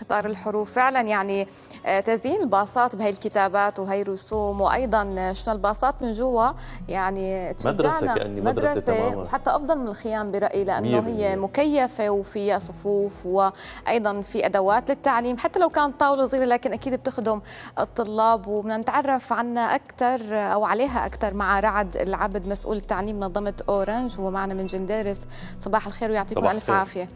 قطار الحروف فعلا يعني تزيين الباصات بهي الكتابات وهي الرسوم وأيضا شنو الباصات من جوا يعني مدرسة كأني مدرسة, مدرسة تماما. وحتى أفضل من الخيام برأيي لأنه هي مكيفة وفيها صفوف وأيضا في أدوات للتعليم حتى لو كانت طاولة صغيرة لكن أكيد بتخدم الطلاب وبدنا نتعرف عنها أكثر أو عليها أكثر مع رعد العبد مسؤول التعليم منظمة أورنج هو معنا من جنديرس صباح الخير ويعطيكم ألف عافية.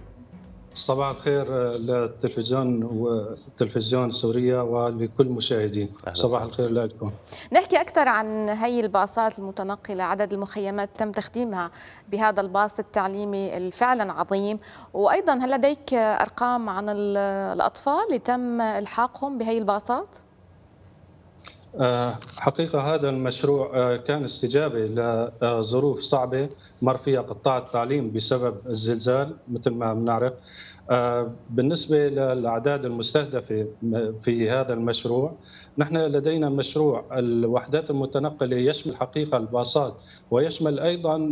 صباح الخير للتلفزيون وتلفزيون سوريا ولكل المشاهدين صباح الخير لكم. نحكي أكثر عن هي الباصات المتنقلة عدد المخيمات تم تخديمها بهذا الباص التعليمي الفعلا عظيم. وأيضا هل لديك أرقام عن الأطفال اللي تم إلحاقهم بهي الباصات؟ حقيقة هذا المشروع كان استجابة لظروف صعبة مر فيها قطاع التعليم بسبب الزلزال مثل ما بنعرف. بالنسبة للأعداد المستهدفة في هذا المشروع نحن لدينا مشروع الوحدات المتنقلة يشمل حقيقة الباصات ويشمل أيضا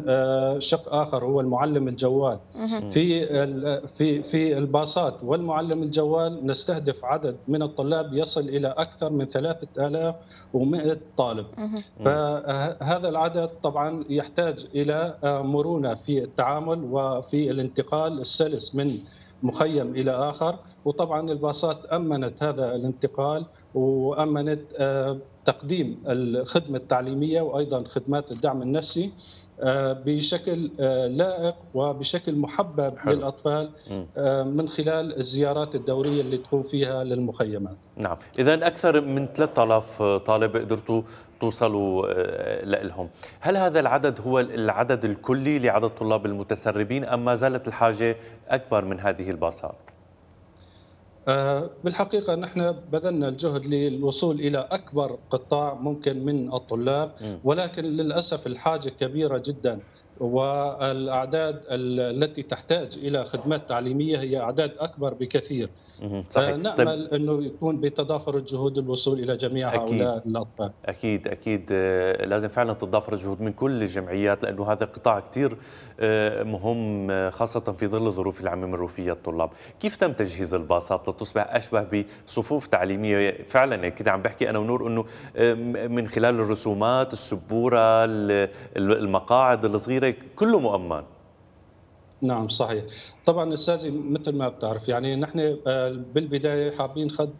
شق آخر هو المعلم الجوال. في في في الباصات والمعلم الجوال نستهدف عدد من الطلاب يصل إلى أكثر من 3100 طالب. فهذا العدد طبعا يحتاج إلى مرونة في التعامل وفي الانتقال السلس من مخيم إلى آخر. وطبعا الباصات أمنت هذا الانتقال وأمنت تقديم الخدمة التعليمية وأيضا خدمات الدعم النفسي. بشكل لائق وبشكل محبب حلو. للأطفال من خلال الزيارات الدورية اللي تكون فيها للمخيمات. نعم، إذا أكثر من 3000 طالب قدرتوا توصلوا لهم، هل هذا العدد هو العدد الكلي لعدد الطلاب المتسربين أم ما زالت الحاجة أكبر من هذه الباصات؟ بالحقيقة نحن بذلنا الجهد للوصول إلى أكبر قطاع ممكن من الطلاب ولكن للأسف الحاجة كبيرة جدا. والأعداد التي تحتاج إلى خدمات تعليمية هي أعداد أكبر بكثير صحيح. نأمل طيب. أنه يكون بتضافر الجهود الوصول إلى جميع أكيد. هؤلاء الأطفال أكيد أكيد لازم فعلا تتضافر الجهود من كل الجمعيات لأنه هذا قطاع كثير مهم خاصة في ظل الظروف اللي عم يمروا فيها الطلاب كيف تم تجهيز الباصات لتصبح أشبه بصفوف تعليمية فعلا كده عم بحكي أنا ونور أنه من خلال الرسومات السبورة المقاعد الصغيرة كله مؤمن. نعم صحيح. طبعا أستاذي مثل ما بتعرف يعني نحن بالبداية حابين خد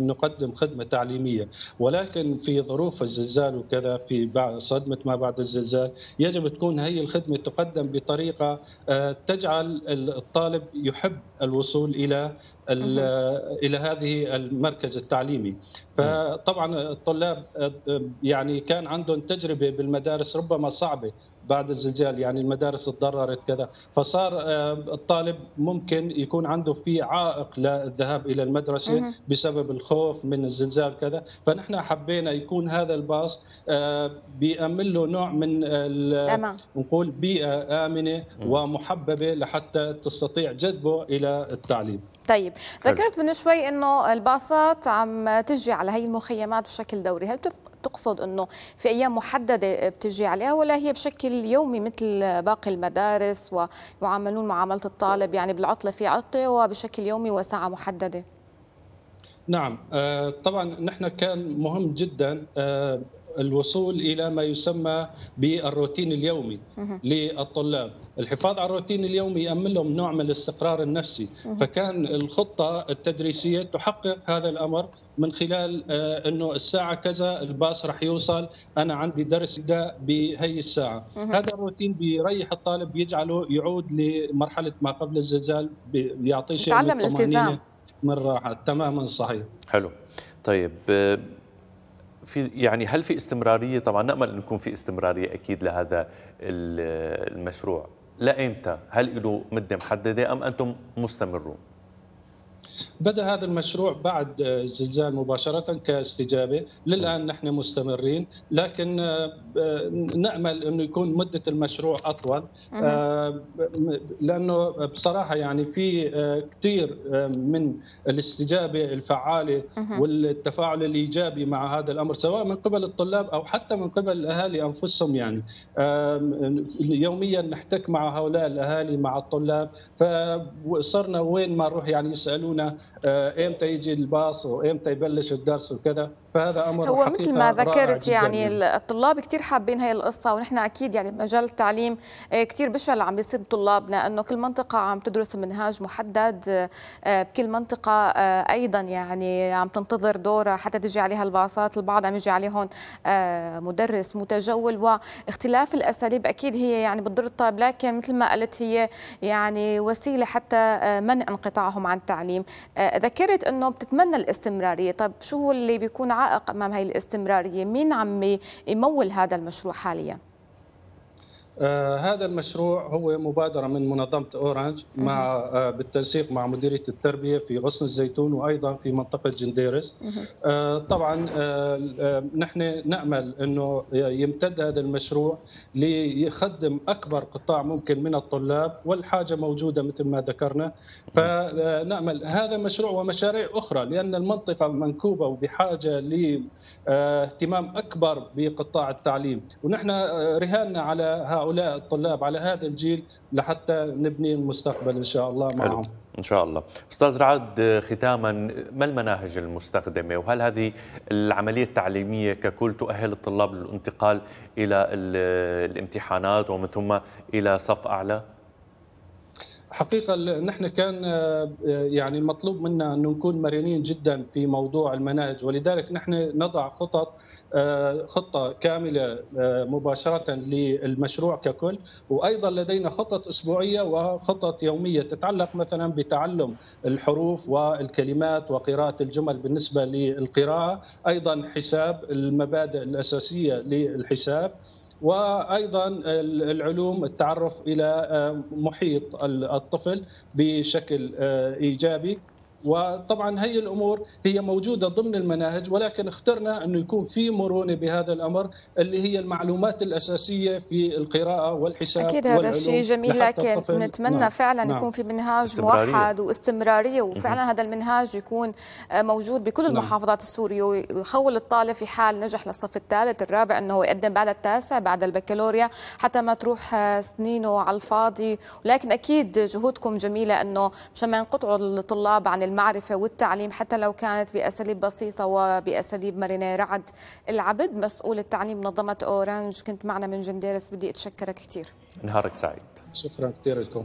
نقدم خدمة تعليمية. ولكن في ظروف الزلزال وكذا في صدمة ما بعد الزلزال يجب تكون هي الخدمة تقدم بطريقة تجعل الطالب يحب الوصول إلى إلى هذه المركز التعليمي. فطبعا الطلاب يعني كان عندهم تجربة بالمدارس ربما صعبة بعد الزلزال يعني المدارس تضررت كذا. فصار الطالب ممكن يكون عنده في عائق للذهاب إلى المدرسة بسبب الخوف من الزلزال كذا. فنحن حبينا يكون هذا الباص بيأمن له نوع من نقول بيئة آمنة ومحببة لحتى تستطيع جذبه إلى التعليم. طيب ذكرت من شوي إنه الباصات عم تجي على هي المخيمات بشكل دوري. هل تقصد إنه في أيام محددة بتجي عليها ولا هي بشكل يومي مثل باقي المدارس ويعاملون معاملة الطالب؟ يعني بالعطلة في عطلة وبشكل يومي وساعة محددة. نعم. طبعا نحن كان مهم جدا الوصول إلى ما يسمى بالروتين اليومي للطلاب. الحفاظ على الروتين اليومي يأمن لهم نوع من الاستقرار النفسي. فكان الخطة التدريسية تحقق هذا الأمر من خلال إنه الساعة كذا الباص رح يوصل أنا عندي درس يبدا بهي الساعة. هذا الروتين بيريح الطالب بيجعله يعود لمرحلة ما قبل الزلزال بيعطيه شيء يتعلم الالتزام. من راحه تماما صحيح. حلو. طيب في يعني هل في استمرارية؟ طبعا نأمل انه يكون في استمرارية أكيد لهذا المشروع. لايمتى هل له مدة محددة أم أنتم مستمرون؟ بدا هذا المشروع بعد الزلزال مباشرة كاستجابة. للآن نحن مستمرين لكن نأمل إنه يكون مدة المشروع أطول. لأنه بصراحة يعني في كثير من الاستجابة الفعالة والتفاعل الإيجابي مع هذا الأمر سواء من قبل الطلاب أو حتى من قبل الأهالي أنفسهم يعني. يوميا نحتك مع هؤلاء الأهالي مع الطلاب فصرنا وين ما نروح يعني يسألونا آه، إمتى يجي الباص وإمتى يبلش الدرس وكذا. فهذا أمر هو مثل ما ذكرت يعني الطلاب كثير حابين هي القصة ونحن أكيد يعني بمجال التعليم آه، كثير بشع عم بيصير طلابنا إنه كل منطقة عم تدرس منهاج محدد آه، بكل منطقة أيضا يعني عم تنتظر دورها حتى تجي عليها الباصات البعض عم يجي عليهم مدرس متجول واختلاف الأساليب أكيد هي يعني بتضر الطالب لكن مثل ما قلت هي يعني وسيلة حتى منع انقطاعهم عن التعليم. ذكرت إنه بتتمنى الاستمرارية. طيب شو هو اللي بيكون عائق أمام هاي الاستمرارية. مين عم يمول هذا المشروع حاليا؟ آه هذا المشروع هو مبادرة من منظمة أورانج مع آه بالتنسيق مع مديرية التربية في غصن الزيتون وأيضا في منطقة جنديرس. آه طبعا آه, نحن نأمل أنه يمتد هذا المشروع ليخدم أكبر قطاع ممكن من الطلاب والحاجة موجودة مثل ما ذكرنا. فنأمل هذا مشروع ومشاريع أخرى لأن المنطقة منكوبة وبحاجة لاهتمام أكبر بقطاع التعليم. ونحن رهاننا على هؤلاء هؤلاء الطلاب على هذا الجيل لحتى نبني المستقبل إن شاء الله معهم. حلو. إن شاء الله. أستاذ رعد ختاما ما المناهج المستخدمة؟ وهل هذه العملية التعليمية ككل تؤهل الطلاب للانتقال إلى الامتحانات ومن ثم إلى صف أعلى؟ حقيقة نحن كان يعني المطلوب منا أن نكون مرنين جدا في موضوع المناهج ولذلك نحن نضع خطط آه، خطة كاملة آه، مباشرة للمشروع ككل. وأيضا لدينا خطط أسبوعية وخطط يومية تتعلق مثلا بتعلم الحروف والكلمات وقراءة الجمل بالنسبة للقراءة أيضا حساب المبادئ الأساسية للحساب. وأيضا العلوم التعرف إلى آه، محيط الطفل بشكل إيجابي. وطبعا هي الأمور هي موجودة ضمن المناهج ولكن اخترنا انه يكون في مرونة بهذا الأمر اللي هي المعلومات الأساسية في القراءة والحساب أكيد هذا الشيء جميل لكن نتمنى نعم. فعلا نعم. يكون في منهاج استمرارية. موحد واستمرارية وفعلا هذا المنهاج يكون آه، موجود بكل نعم. المحافظات السورية ويخول الطالب في حال نجح للصف الثالث الرابع أنه يقدم بعد التاسع بعد البكالوريا حتى ما تروح آه، سنينه على الفاضي ولكن أكيد جهودكم جميلة أنه مشان ما ينقطعوا الطلاب عن المعرفة والتعليم حتى لو كانت بأساليب بسيطة وبأساليب مرنة. رعد العبد مسؤول التعليم منظمة أورانج. كنت معنا من جنديرس بدي أتشكرك كثير نهارك سعيد. شكرا كثير لكم.